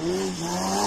Oh, my.